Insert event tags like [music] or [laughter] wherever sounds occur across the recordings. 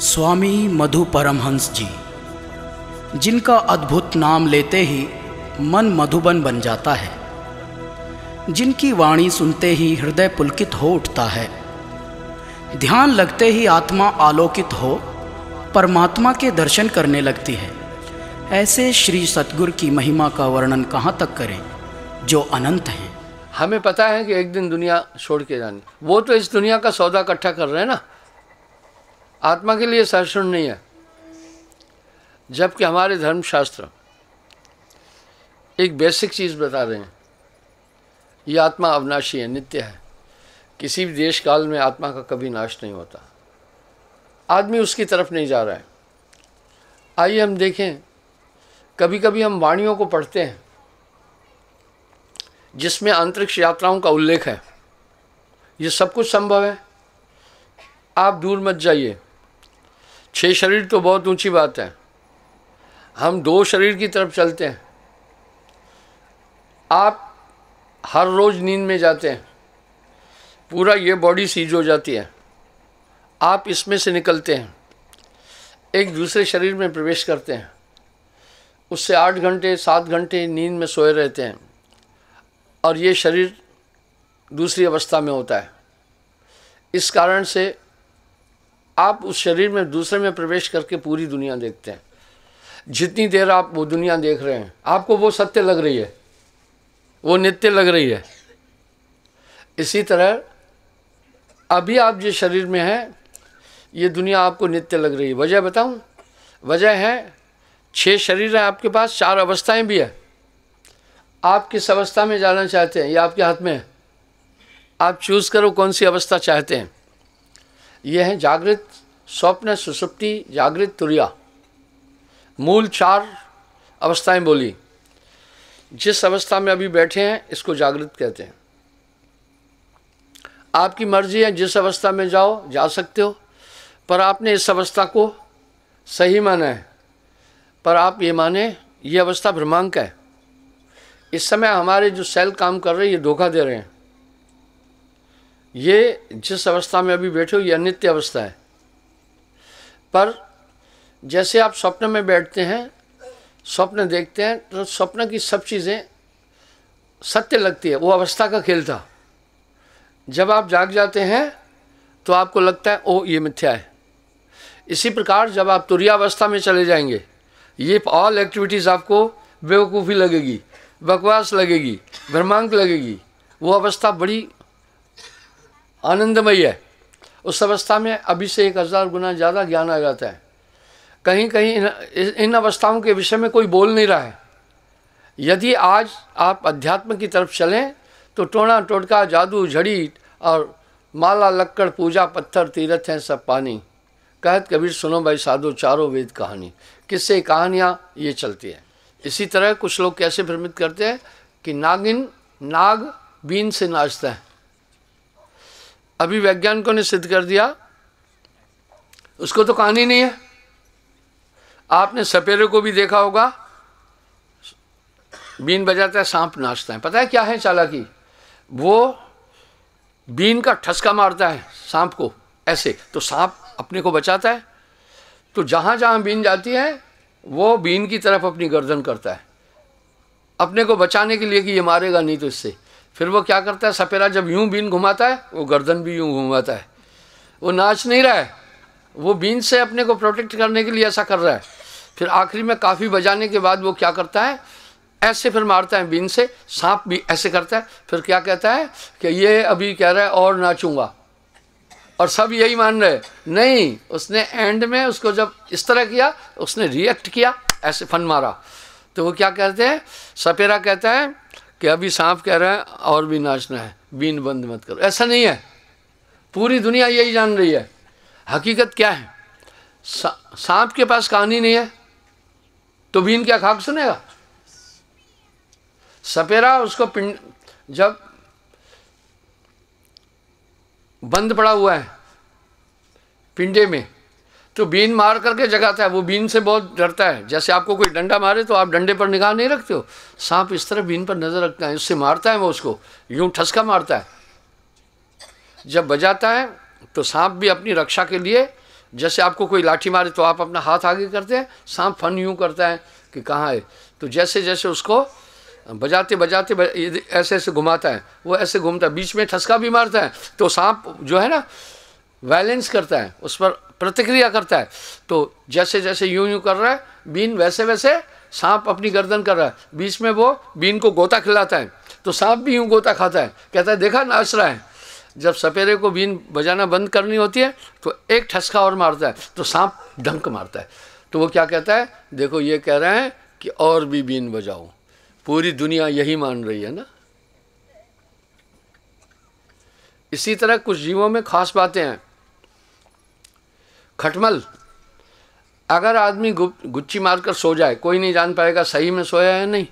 स्वामी मधु परमहंस जी, जिनका अद्भुत नाम लेते ही मन मधुबन बन जाता है, जिनकी वाणी सुनते ही हृदय पुलकित हो उठता है। ध्यान लगते ही आत्मा आलोकित हो, परमात्मा के दर्शन करने लगती है। ऐसे श्री सतगुरु की महिमा का वर्णन कहाँ तक करें, जो अनंत हैं? हमें पता है कि एक दिन दुनिया छोड़ के जानी। वो तो इस दुनिया का सौदा इकट्ठा कर रहे हैं ना। आत्मा के लिए सहिष्णु नहीं है, जबकि हमारे धर्मशास्त्र एक बेसिक चीज़ बता रहे हैं। ये आत्मा अविनाशी है, नित्य है। किसी भी देश काल में आत्मा का कभी नाश नहीं होता। आदमी उसकी तरफ़ नहीं जा रहा है। आइए हम देखें कभी कभी हम वाणियों को पढ़ते हैं, जिसमें अंतरिक्ष यात्राओं का उल्लेख है। ये सब कुछ संभव है। आप दूर मत जाइए। छह शरीर तो बहुत ऊँची बात है। हम दो शरीर की तरफ़ चलते हैं। आप हर रोज़ नींद में जाते हैं। पूरा ये बॉडी सीज हो जाती है। आप इसमें से निकलते हैं। एक दूसरे शरीर में प्रवेश करते हैं। उससे आठ घंटे, सात घंटे नींद में सोए रहते हैं। और ये शरीर दूसरी अवस्था में होता है। इस कारण से आप उस शरीर में दूसरे में प्रवेश करके पूरी दुनिया देखते हैं। जितनी देर आप वो दुनिया देख रहे हैं, आपको वो सत्य लग रही है। वो नित्य लग रही है। इसी तरह, अभी आप जिस शरीर में हैं, ये दुनिया आपको नित्य लग रही है। वजह बताऊँ? वजह है, छह शरीर हैं आपके पास, चार अवस्थाएँ भी है। आप किस अवस्था में जाना चाहते हैं? ये आपके हाथ में है। आप चूज़ करो कौन सी अवस्था चाहते हैं। ये हैं जागृत स्वप्न सुसुप्ति, जागृत तुरिया। मूल चार अवस्थाएँ बोली। जिस अवस्था में अभी बैठे हैं, इसको जागृत कहते हैं। आपकी मर्ज़ी है, जिस अवस्था में जाओ, जा सकते हो। पर आपने इस अवस्था को सही माना है। पर आप ये माने, ये अवस्था भ्रमांक है। इस समय हमारे जो सेल काम कर रहे हैं, ये धोखा दे रहे हैं। ये जिस अवस्था में अभी बैठे हो, ये अनित्य अवस्था है। पर जैसे आप स्वप्न में बैठते हैं, स्वप्न देखते हैं तो स्वप्न की सब चीज़ें सत्य लगती है। वो अवस्था का खेल था। जब आप जाग जाते हैं तो आपको लगता है ओ ये मिथ्या है। इसी प्रकार जब आप तुरियावस्था में चले जाएँगे, ये ऑल एक्टिविटीज़ आपको बेवकूफ़ी लगेगी, बकवास लगेगी, ब्रह्मांक लगेगी। वो अवस्था बड़ी आनंदमयी है उस अवस्था में अभी से एक हज़ार गुना ज़्यादा ज्ञान आ जाता है। कहीं कहीं इन, अवस्थाओं के विषय में कोई बोल नहीं रहा है। यदि आज आप अध्यात्म की तरफ़ चलें तो टोना टोटका जादू झड़ी और माला लक्कड़ पूजा पत्थर तीर्थ हैं सब पानी। कहत कबीर सुनो भाई साधो चारों वेद कहानी। किससे कहानियाँ? ये चलती है। इसी तरह कुछ लोग कैसे भ्रमित करते हैं कि नागिन नाग बीन से नाचता है। अभी वैज्ञानिकों ने सिद्ध कर दिया, उसको तो कहानी नहीं है। आपने सपेरे को भी देखा होगा, बीन बजाता है, सांप नाचता है। पता है क्या है चालाकी? वो बीन का ठसका मारता है सांप को, ऐसे। तो सांप अपने को बचाता है। तो जहाँ जहाँ बीन जाती है, वो बीन की तरफ़ अपनी गर्दन करता है। अपने को बचाने के लिए कि ये मारेगा, नहीं तो इससे। फिर वो क्या करता है? सपेरा जब यूँ बीन घुमाता है, वो गर्दन भी यूँ घुमाता है। वो नाच नहीं रहा है। वो बीन से अपने को प्रोटेक्ट करने के लिए ऐसा कर रहा है। फिर आखिरी में काफ़ी बजाने के बाद वो क्या करता है? ऐसे फिर मारता है बीन से। सांप भी ऐसे करता है। फिर क्या कहता है कि ये अभी कह रहा है, और नाचूँगा। और सब यही मान रहे नहीं, उसने एंड में उसको जब इस तरह किया, उसने रिएक्ट किया, ऐसे फन मारा। तो वो क्या कहते हैं? सपेरा कहता है कि अभी सांप कह रहा है और भी नाचना है। बीन बंद मत करो। ऐसा नहीं है। पूरी दुनिया यही जान रही है। हकीकत क्या है? सा, सांप के पास कहानी नहीं है। तो बीन क्या खाक सुनेगा? सपेरा उसको पिंड जब बंद पड़ा हुआ है पिंडे में तो बीन मार करके जगाता है, वो बीन से बहुत डरता है। जैसे आपको कोई डंडा मारे तो आप डंडे पर निगाह नहीं रखते हो। सांप इस तरह बीन पर नज़र रखता है, उससे मारता है वो उसको, यूँ ठसका मारता है। जब बजाता है तो सांप भी अपनी रक्षा के लिए, जैसे आपको कोई लाठी मारे तो आप अपना हाथ आगे करते हैं, सांप फन यूँ करता है कि कहाँ है। तो जैसे जैसे उसको बजाते बजाते ऐसे ऐसे घुमाता है, वो ऐसे घूमता है, बीच में ठसका भी मारता है तो सांप जो है ना वायलेंस करता है, उस पर प्रतिक्रिया करता है। तो जैसे जैसे यूँ यूँ कर रहा है, बीन वैसे वैसे सांप अपनी गर्दन कर रहा है। बीच में वो बीन को गोता खिलाता है। तो सांप भी यूँ गोता खाता है। कहता है, देखा नाच रहा है। जब सपेरे को बीन बजाना बंद करनी होती है तो एक ठसका और मारता है। तो सांप ढंक मारता है। तो वो क्या कहता है, देखो, ये कह रहे हैं कि और भी बीन बजाओ। पूरी दुनिया यही मान रही है ना? इसी तरह कुछ जीवों में खास बातें हैं। खटमल, अगर आदमी गुच्ची मारकर सो जाए, कोई नहीं जान पाएगा सही में सोया है नहीं।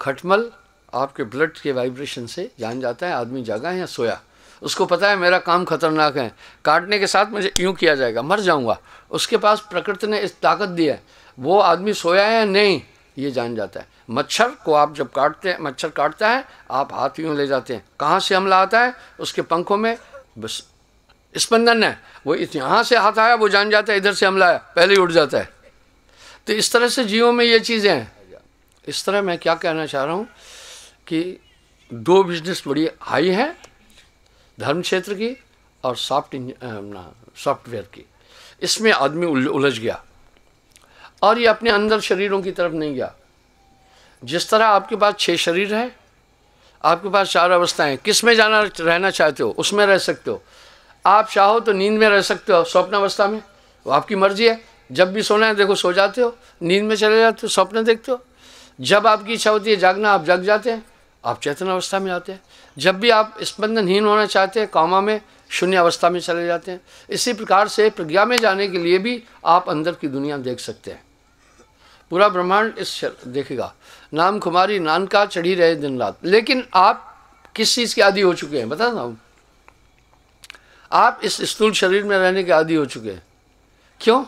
खटमल आपके ब्लड के वाइब्रेशन से जान जाता है, आदमी जागा है या सोया। उसको पता है मेरा काम खतरनाक है। काटने के साथ मुझे यूँ किया जाएगा, मर जाऊँगा। उसके पास प्रकृति ने इस ताकत दी है, वो आदमी सोया है या नहीं, ये जान जाता है। मच्छर को आप जब काटते हैं, मच्छर काटता है, आप हाथ यूँ ले जाते हैं। कहाँ से हमला आता है? उसके पंखों में, बस स्पंदन है। वो यहाँ से हाथ आया, वो जान जाता है, इधर से हमला आया, पहले ही उठ जाता है। तो इस तरह से जीवों में ये चीज़ें हैं। इस तरह मैं क्या कहना चाह रहा हूँ कि दो बिज़नेस बड़ी हाई हैं, धर्म क्षेत्र की और सॉफ्ट सॉफ्टवेयर की। इसमें आदमी उलझ गया और ये अपने अंदर शरीरों की तरफ़ नहीं गया। जिस तरह आपके पास छः शरीर है, आपके पास चार अवस्थाएँ किसमें जाना रहना चाहते हो, उसमें रह सकते हो। आप चाहो तो नींद में रह सकते हो, स्वप्न अवस्था में। वो आपकी मर्ज़ी है। जब भी सोना है, देखो, सो जाते हो। नींद में चले जाते हो, स्वप्न देखते हो। जब आपकी इच्छा होती है जागना, आप जग जाते हैं। आप चेतन अवस्था में आते हैं। जब भी आप स्पंदनहीन होना चाहते हैं, कामा में, शून्य अवस्था में चले जाते हैं। इसी प्रकार से प्रज्ञा में जाने के लिए भी आप अंदर की दुनिया देख सकते हैं। पूरा ब्रह्मांड इस देखेगा। नाम कुमारी नानका चढ़ी रहे दिन रात। लेकिन आप किस चीज़ के आदि हो चुके हैं? बता हूँ आप इस स्थूल शरीर में रहने के आदि हो चुके हैं। क्यों?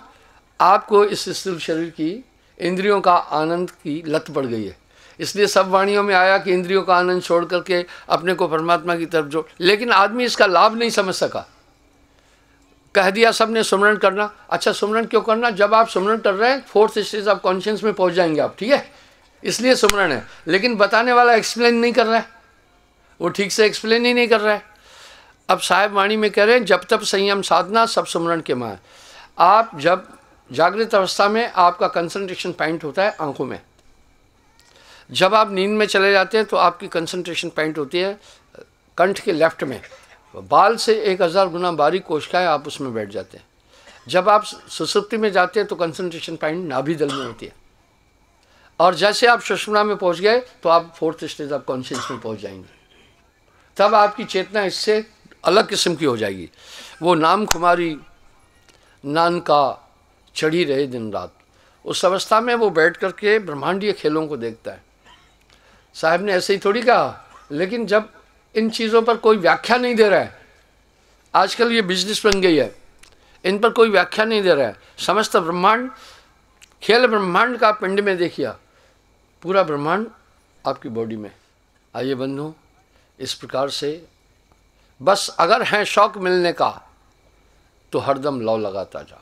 आपको इस स्थूल शरीर की इंद्रियों का आनंद की लत पड़ गई है। इसलिए सब वाणियों में आया कि इंद्रियों का आनंद छोड़ करके अपने को परमात्मा की तरफ़ जोड़ लेकिन आदमी इसका लाभ नहीं समझ सका। कह दिया सबने सुमरण करना। अच्छा सुमरण क्यों करना? जब आप सुमरण कर रहे हैं, फोर्थ स्टेज ऑफ़ कॉन्शियस में पहुँच जाएँगे आप, ठीक है? इसलिए सुमरण है। लेकिन बताने वाला एक्सप्लेन नहीं कर रहा है। वो ठीक से एक्सप्लेन ही नहीं कर रहा है। अब साहेब वाणी में कह रहे हैं, जब तब संयम साधना, सब सुमरण के माँ आप जब जागृत अवस्था में आपका कंसंट्रेशन पॉइंट होता है आँखों में। जब आप नींद में चले जाते हैं तो आपकी कंसंट्रेशन पॉइंट होती है, कंठ के लेफ़्ट में। बाल से एक हज़ार गुना बारीक कोशिकाएँ आप उसमें बैठ जाते हैं। जब आप सुसुप्ति में जाते हैं तो कंसंट्रेशन पॉइंट नाभि दल में होती है। और जैसे आप सुषमना में पहुँच गए तो आप फोर्थ स्टेज ऑफ़ कॉन्शियस में पहुँच जाएँगे। तब आपकी चेतना इससे अलग किस्म की हो जाएगी। वो नाम कुमारी नान का चढ़ी रहे दिन रात। उस अवस्था में वो बैठ करके ब्रह्मांडीय खेलों को देखता है। साहब ने ऐसे ही थोड़ी कहा, लेकिन जब इन चीज़ों पर कोई व्याख्या नहीं दे रहा है, आजकल ये बिज़नेस बन गई है, इन पर कोई व्याख्या नहीं दे रहा है। समस्त ब्रह्मांड, खेल ब्रह्मांड का पिंड में देखिए पूरा ब्रह्मांड आपकी बॉडी में। आइए बंधु, इस प्रकार से बस अगर है शौक मिलने का तो हरदम लौ लगाता जा।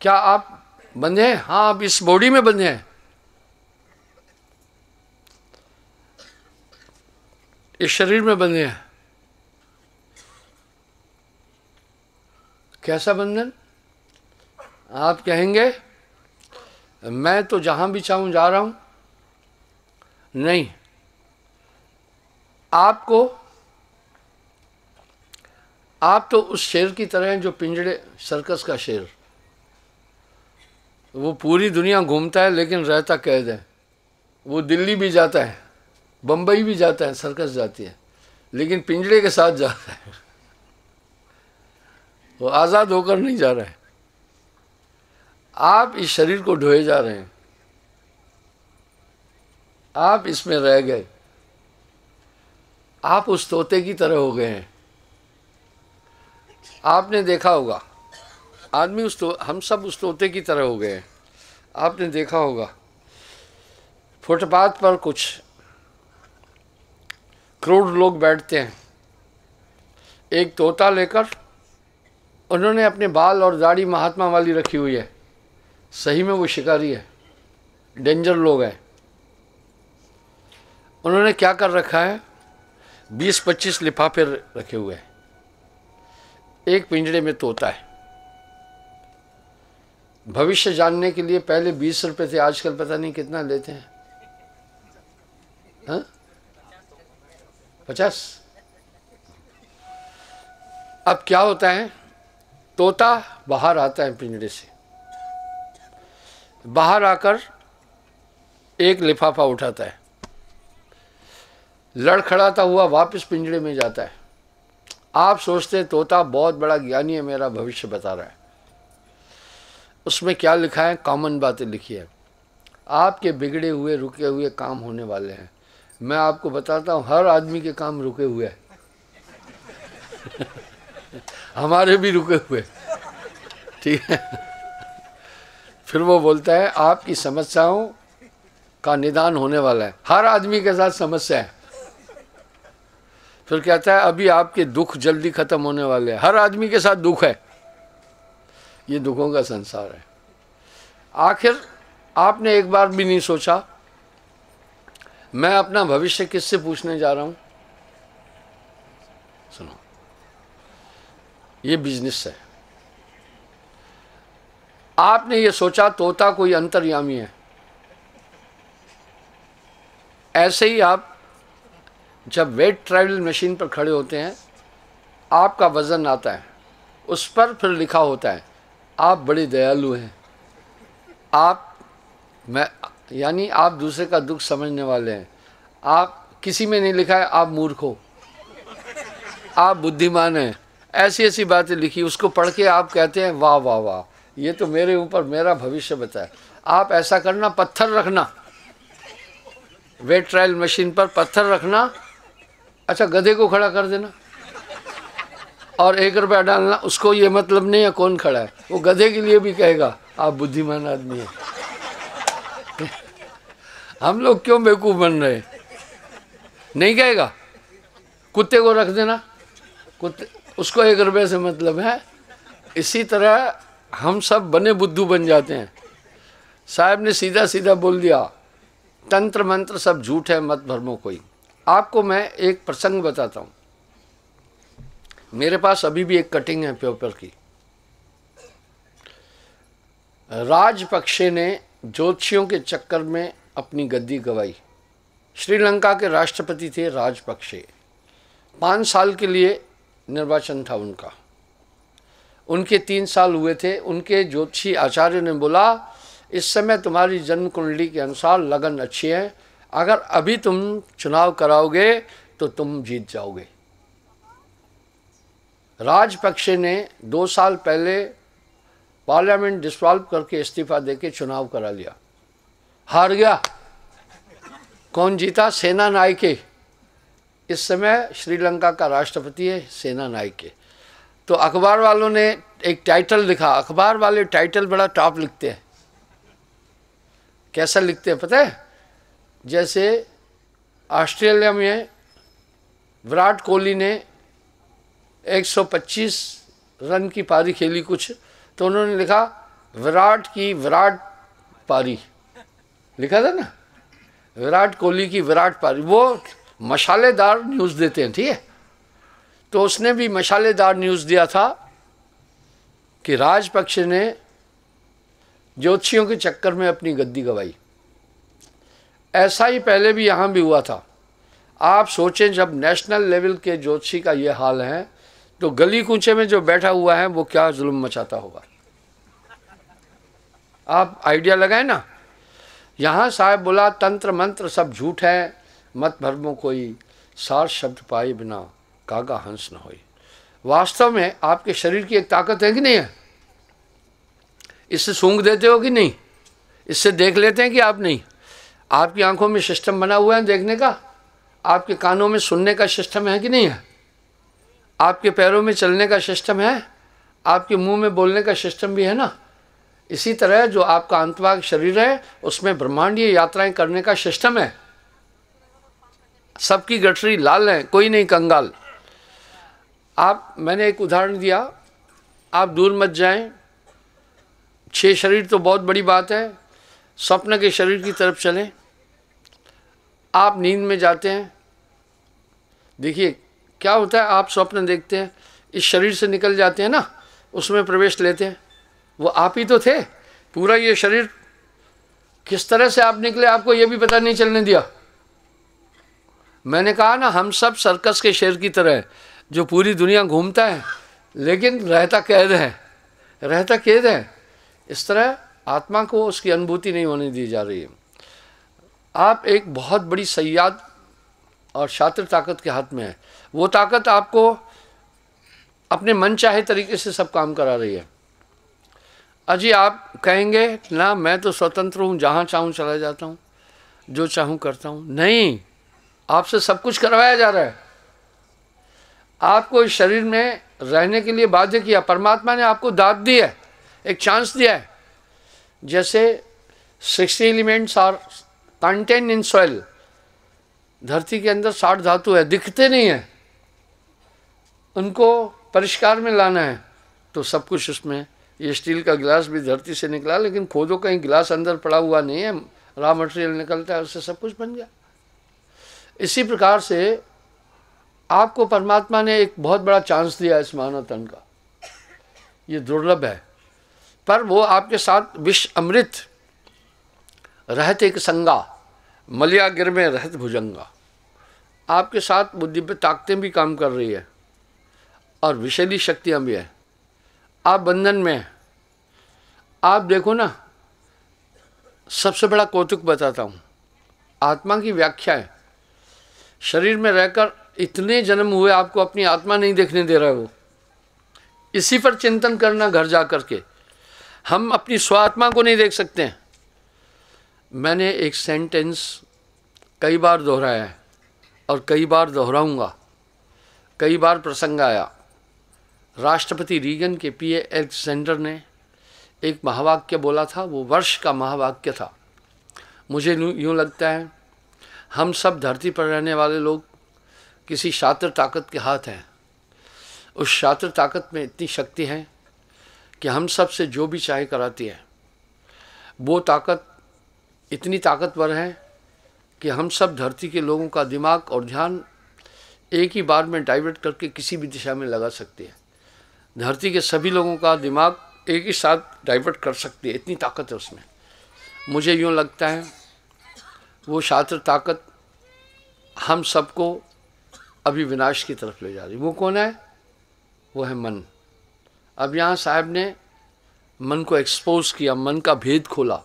क्या आप बंधे हैं? हाँ आप इस बॉडी में बंधे हैं। इस शरीर में बंधे हैं। कैसा बंधन? आप कहेंगे, मैं तो जहाँ भी चाहूँ जा रहा हूँ। नहीं, आपको आप तो उस शेर की तरह हैं जो पिंजड़े, सर्कस का शेर। वो पूरी दुनिया घूमता है, लेकिन रहता कैद है। वो दिल्ली भी जाता है बम्बई भी जाता है, सर्कस जाती है, लेकिन पिंजड़े के साथ जाता है। वो आज़ाद होकर नहीं जा रहा है। आप इस शरीर को ढोए जा रहे हैं। आप इसमें रह गए। आप उस तोते की तरह हो गए हैं। आपने देखा होगा। आदमी उस तो हम सब उस तोते की तरह हो गए आपने देखा होगा। फुटपाथ पर कुछ करोड़ लोग बैठते हैं। एक तोता लेकर उन्होंने अपने बाल और दाढ़ी महात्मा वाली रखी हुई है। सही में वो शिकारी है। डेंजर लोग हैं। उन्होंने क्या कर रखा है? बीस पच्चीस लिफाफे रखे हुए हैं। एक पिंजड़े में तोता है। भविष्य जानने के लिए पहले बीस रुपए थे, आजकल पता नहीं कितना लेते हैं। हाँ? पचास? अब क्या होता है? तोता बाहर आता है पिंजड़े से। बाहर आकर एक लिफाफा उठाता है। लड़खड़ाता हुआ वापस पिंजड़े में जाता है। आप सोचते हैं तोता बहुत बड़ा ज्ञानी है, मेरा भविष्य बता रहा है। उसमें क्या लिखा है? कॉमन बातें लिखी है। आपके बिगड़े हुए, रुके हुए काम होने वाले हैं। मैं आपको बताता हूँ, हर आदमी के काम रुके हुए हैं। [laughs] हमारे भी रुके हुए। ठीक है? फिर वो बोलता है, आपकी समस्याओं का निदान होने वाला है। हर आदमी के साथ समस्या है। फिर कहता है, अभी आपके दुख जल्दी खत्म होने वाले हैं। हर आदमी के साथ दुख है। ये दुखों का संसार है। आखिर आपने एक बार भी नहीं सोचा, मैं अपना भविष्य किससे पूछने जा रहा हूँ? सुनो, ये बिज़नेस है। आपने ये सोचा, तोता कोई अंतर्यामी है। ऐसे ही आप जब वेट ट्रैवल मशीन पर खड़े होते हैं, आपका वज़न आता है, उस पर फिर लिखा होता है, आप बड़े दयालु हैं। आप, मैं, यानी आप दूसरे का दुख समझने वाले हैं। आप, किसी में नहीं लिखा है, आप मूर्ख हो। आप बुद्धिमान हैं। ऐसी ऐसी बातें लिखी, उसको पढ़ के आप कहते हैं, वाह वाह वाह, ये तो मेरे ऊपर मेरा भविष्य बताए। आप ऐसा करना, पत्थर रखना। वेट ट्रायल मशीन पर पत्थर रखना अच्छा गधे को खड़ा कर देना। और एक रुपया डालना, उसको ये मतलब नहीं है कौन खड़ा है। वो गधे के लिए भी कहेगा, आप बुद्धिमान आदमी हैं। हम लोग क्यों बेवकूफ़ बन रहे नहीं कहेगा? कुत्ते को रख देना। कुत्ते, उसको एक रुपये से मतलब है, इसी तरह हम सब बने बुद्धू बन जाते हैं। साहब ने सीधा सीधा बोल दिया तंत्र मंत्र सब झूठ है, मत भरमो कोई। आपको मैं एक प्रसंग बताता हूँ। मेरे पास अभी भी एक कटिंग है पेपर की। राजपक्षे ने ज्योतिषियों के चक्कर में अपनी गद्दी गवाई। श्रीलंका के राष्ट्रपति थे राजपक्षे। पाँच साल के लिए निर्वाचन था उनका। उनके तीन साल हुए थे। उनके ज्योतिषी आचार्य ने बोला, इस समय तुम्हारी जन्म कुंडली के अनुसार लगन अच्छी है। अगर अभी तुम चुनाव कराओगे तो तुम जीत जाओगे। राजपक्षे ने दो साल पहले पार्लियामेंट डिसॉल्व करके इस्तीफा देके चुनाव करा लिया। हार गया। कौन जीता? सेना नायके। इस समय श्रीलंका का राष्ट्रपति है, सेना नायके। तो अखबार वालों ने एक टाइटल लिखा। अखबार वाले टाइटल बड़ा टॉप लिखते हैं। कैसा लिखते हैं, पता है? जैसे ऑस्ट्रेलिया में विराट कोहली ने 125 रन की पारी खेली कुछ तो उन्होंने लिखा, विराट की विराट पारी। लिखा था ना? विराट कोहली की विराट पारी। वो मशालेदार न्यूज़ देते हैं, ठीक है? तो उसने भी मशालेदार न्यूज़ दिया था कि राजपक्ष ने ज्योतिषियों के चक्कर में अपनी गद्दी गवाई। ऐसा ही पहले भी यहाँ भी हुआ था। आप सोचें जब नेशनल लेवल के ज्योतिषी का ये हाल है तो गली कूचे में जो बैठा हुआ है, वो क्या जुल्म मचाता होगा? आप आइडिया लगाए ना। यहाँ साहब बोला, तंत्र मंत्र सब झूठ है, मत भरमो कोई सार शब्द पाए बिना कागा हंस न हो वास्तव में आपके शरीर की एक ताकत है कि नहीं है? इससे सूंघ देते हो कि नहीं? इससे देख लेते हैं कि आप नहीं? आपकी आँखों में सिस्टम बना हुआ है देखने का? आपके कानों में सुनने का सिस्टम है कि नहीं है? आपके पैरों में चलने का सिस्टम है? आपके मुँह में बोलने का सिस्टम भी है ना? इसी तरह जो आपका अंतवाग शरीर है, उसमें ब्रह्मांडीय यात्राएँ करने का सिस्टम है। सबकी गठरी लाल है, कोई नहीं कंगाल। आप, मैंने एक उदाहरण दिया। आप दूर मत जाएँ। छह शरीर तो बहुत बड़ी बात है। स्वप्न के शरीर की तरफ़ चलें। आप नींद में जाते हैं। देखिए, क्या होता है, आप स्वप्न देखते हैं, इस शरीर से निकल जाते हैं ना, उसमें प्रवेश लेते हैं। वो आप ही तो थे, पूरा ये शरीर। किस तरह से आप निकले, आपको ये भी पता नहीं चलने दिया। मैंने कहा ना, हम सब सर्कस के शेर की तरह है, जो पूरी दुनिया घूमता है, लेकिन रहता कैद है, रहता कैद है। इस तरह आत्मा को उसकी अनुभूति नहीं होने दी जा रही है। आप एक बहुत बड़ी सयाद और शातिर ताकत के हाथ में है। वो ताकत आपको अपने मन चाहे तरीके से सब काम करा रही है। अजी आप कहेंगे, ना, मैं तो स्वतंत्र हूँ, जहाँ चाहूँ चला जाता हूँ, जो चाहूँ करता हूँ। नहीं, आपसे सब कुछ करवाया जा रहा है। आपको इस शरीर में रहने के लिए बाध्य किया। परमात्मा ने आपको दाद दी है, एक चांस दिया है। जैसे sixty elements are contain in soil. धरती के अंदर साठ धातु है, दिखते नहीं है। उनको परिष्कार में लाना है। तो सब कुछ उसमें, ये स्टील का गिलास भी धरती से निकला, लेकिन खोदो कहीं गिलास अंदर पड़ा हुआ नहीं है। रॉ मटेरियल निकलता है, उससे सब कुछ बन गया। इसी प्रकार से आपको परमात्मा ने एक बहुत बड़ा चांस दिया इस मानव तन का। ये दुर्लभ है। पर वो आपके साथ विश्व अमृत रहते एक संगा मलिया गिर में रहत भुजंगा। आपके साथ बुद्धि पे ताकतें भी काम कर रही है और विषैली शक्तियाँ भी हैं। आप बंधन में हैं। आप देखो ना, सबसे बड़ा कौतुक बताता हूँ। आत्मा की व्याख्या है। शरीर में रहकर इतने जन्म हुए, आपको अपनी आत्मा नहीं देखने दे रहा वो। इसी पर चिंतन करना घर जा कर के। हम अपनी स्वात्मा को नहीं देख सकते हैं। मैंने एक सेंटेंस कई बार दोहराया है और कई बार दोहराऊँगा। कई बार प्रसंग आया। राष्ट्रपति रीगन के पी एलेक्सेंडर ने एक महावाक्य बोला था, वो वर्ष का महावाक्य था। मुझे यूँ लगता है, हम सब धरती पर रहने वाले लोग किसी शात्र ताकत के हाथ हैं। उस शात्र ताकत में इतनी शक्ति है कि हम सबसे जो भी चाहे कराती है। वो ताकत इतनी ताकतवर है कि हम सब धरती के लोगों का दिमाग और ध्यान एक ही बार में डाइवर्ट करके किसी भी दिशा में लगा सकते हैं। धरती के सभी लोगों का दिमाग एक ही साथ डाइवर्ट कर सकती है। इतनी ताकत है उसमें। मुझे यूँ लगता है, वो शास्त्र ताकत हम सबको अभी विनाश की तरफ़ ले जा रही वो कौन है? वो है मन। अब यहाँ साहब ने मन को एक्सपोज किया, मन का भेद खोला।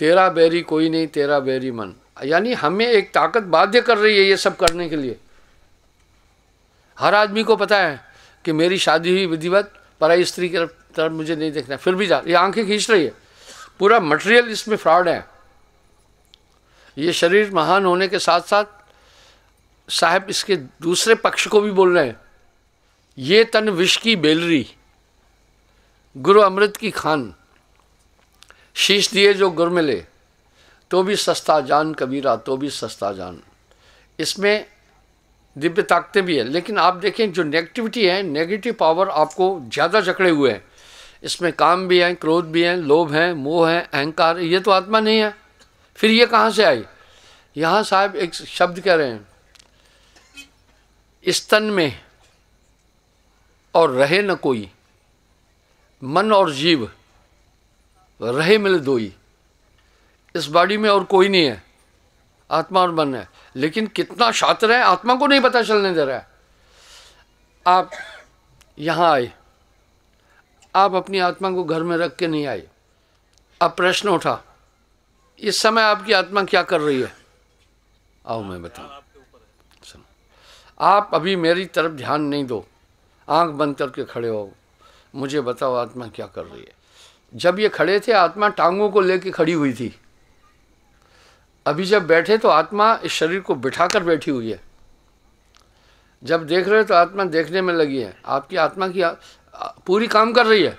तेरा बैरी कोई नहीं, तेरा बैरी मन। यानी हमें एक ताकत बाध्य कर रही है ये सब करने के लिए। हर आदमी को पता है कि मेरी शादी हुई विधिवत पराई स्त्री की तरफ़ मुझे नहीं देखना। फिर भी जा ये आँखें खींच रही है। पूरा मटेरियल इसमें फ्रॉड है। ये शरीर महान होने के साथ साथ साहब इसके दूसरे पक्ष को भी बोल रहे हैं। ये तन विष की बेलरी, गुरु अमृत की खान। शीश दिए जो गुर मिले तो भी सस्ता जान कबीरा तो भी सस्ता जान। इसमें दिव्य ताकतें भी है, लेकिन आप देखें जो नेगेटिविटी है नेगेटिव पावर आपको ज़्यादा जकड़े हुए हैं। इसमें काम भी हैं, क्रोध भी हैं, लोभ हैं, मोह है, अहंकार, ये तो आत्मा नहीं है। फिर ये कहाँ से आई? यहाँ साहब एक शब्द कह रहे हैं, स्तन में और रहे न कोई, मन और जीव रहे मिल दोई इस बॉडी में और कोई नहीं है। आत्मा और मन है। लेकिन कितना शात्र है, आत्मा को नहीं पता चलने दे रहा है। आप यहाँ आए। आप अपनी आत्मा को घर में रख के नहीं आए। अब प्रश्न उठा, इस समय आपकी आत्मा क्या कर रही है? आओ मैं बताऊँ। आप अभी मेरी तरफ़ ध्यान नहीं दो। आँख बंद करके खड़े हो। मुझे बताओ आत्मा क्या कर रही है। जब ये खड़े थे आत्मा टांगों को लेके खड़ी हुई थी। अभी जब बैठे तो आत्मा इस शरीर को बिठाकर बैठी हुई है। जब देख रहे हो तो आत्मा देखने में लगी है। आपकी आत्मा की आ, पूरी काम कर रही है।